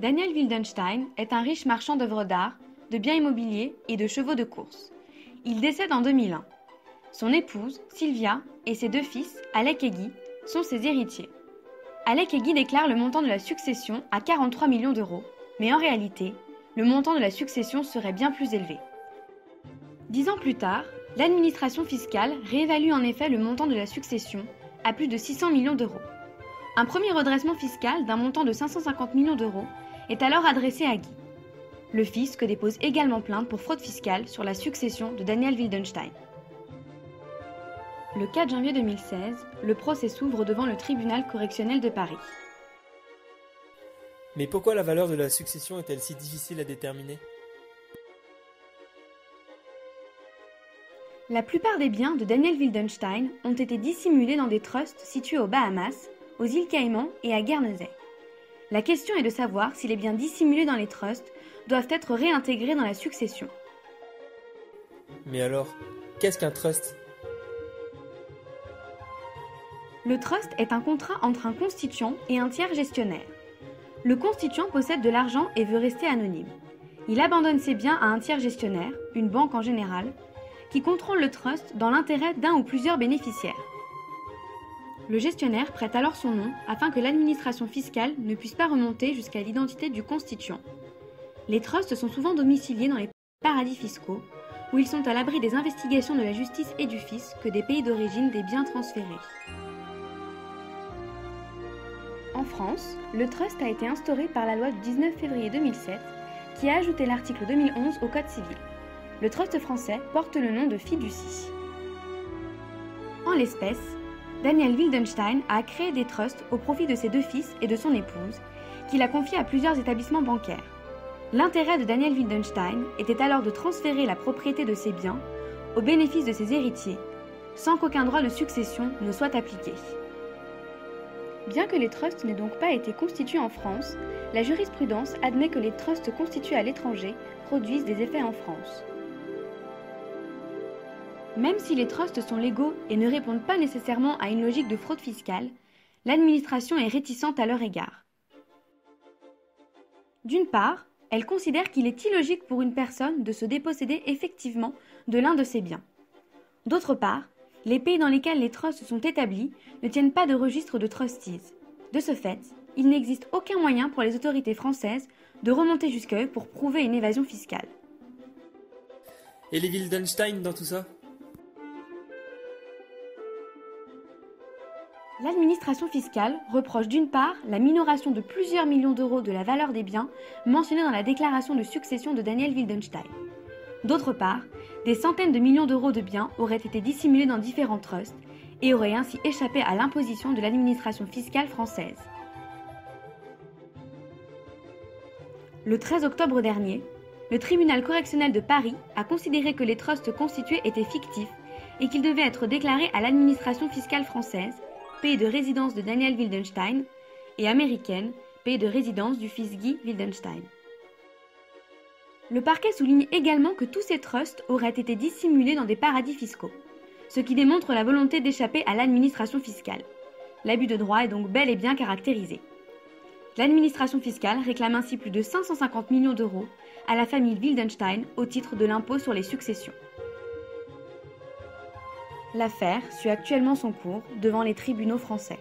Daniel Wildenstein est un riche marchand d'œuvres d'art, de biens immobiliers et de chevaux de course. Il décède en 2001. Son épouse, Sylvia, et ses deux fils, Alec et Guy, sont ses héritiers. Alec et Guy déclarent le montant de la succession à 43 millions d'euros, mais en réalité, le montant de la succession serait bien plus élevé. Dix ans plus tard, l'administration fiscale réévalue en effet le montant de la succession à plus de 600 millions d'euros. Un premier redressement fiscal d'un montant de 550 millions d'euros est alors adressé à Guy. Le fisc dépose également plainte pour fraude fiscale sur la succession de Daniel Wildenstein. Le 4 janvier 2016, le procès s'ouvre devant le tribunal correctionnel de Paris. Mais pourquoi la valeur de la succession est-elle si difficile à déterminer? La plupart des biens de Daniel Wildenstein ont été dissimulés dans des trusts situés aux Bahamas, aux îles Caïmans et à Guernesey. La question est de savoir si les biens dissimulés dans les trusts doivent être réintégrés dans la succession. Mais alors, qu'est-ce qu'un trust? Le trust est un contrat entre un constituant et un tiers gestionnaire. Le constituant possède de l'argent et veut rester anonyme. Il abandonne ses biens à un tiers gestionnaire, une banque en général, qui contrôle le trust dans l'intérêt d'un ou plusieurs bénéficiaires. Le gestionnaire prête alors son nom afin que l'administration fiscale ne puisse pas remonter jusqu'à l'identité du constituant. Les trusts sont souvent domiciliés dans les paradis fiscaux, où ils sont à l'abri des investigations de la justice et du fisc que des pays d'origine des biens transférés. En France, le trust a été instauré par la loi du 19 février 2007 qui a ajouté l'article 2011 au Code civil le trust français porte le nom de fiducie. En l'espèce, Daniel Wildenstein a créé des trusts au profit de ses deux fils et de son épouse, qu'il a confiés à plusieurs établissements bancaires. L'intérêt de Daniel Wildenstein était alors de transférer la propriété de ses biens au bénéfice de ses héritiers, sans qu'aucun droit de succession ne soit appliqué. Bien que les trusts n'aient donc pas été constitués en France, la jurisprudence admet que les trusts constitués à l'étranger produisent des effets en France. Même si les trusts sont légaux et ne répondent pas nécessairement à une logique de fraude fiscale, l'administration est réticente à leur égard. D'une part, elle considère qu'il est illogique pour une personne de se déposséder effectivement de l'un de ses biens. D'autre part, les pays dans lesquels les trusts sont établis ne tiennent pas de registre de trustees. De ce fait, il n'existe aucun moyen pour les autorités françaises de remonter jusqu'à eux pour prouver une évasion fiscale. Et les Wildenstein dans tout ça? L'administration fiscale reproche d'une part la minoration de plusieurs millions d'euros de la valeur des biens mentionnés dans la déclaration de succession de Daniel Wildenstein. D'autre part, des centaines de millions d'euros de biens auraient été dissimulés dans différents trusts et auraient ainsi échappé à l'imposition de l'administration fiscale française. Le 13 octobre dernier, le tribunal correctionnel de Paris a considéré que les trusts constitués étaient fictifs et qu'ils devaient être déclarés à l'administration fiscale française pays de résidence de Daniel Wildenstein, et américaine, pays de résidence du fils Guy Wildenstein. Le parquet souligne également que tous ces trusts auraient été dissimulés dans des paradis fiscaux, ce qui démontre la volonté d'échapper à l'administration fiscale. L'abus de droit est donc bel et bien caractérisé. L'administration fiscale réclame ainsi plus de 550 millions d'euros à la famille Wildenstein au titre de l'impôt sur les successions. L'affaire suit actuellement son cours devant les tribunaux français.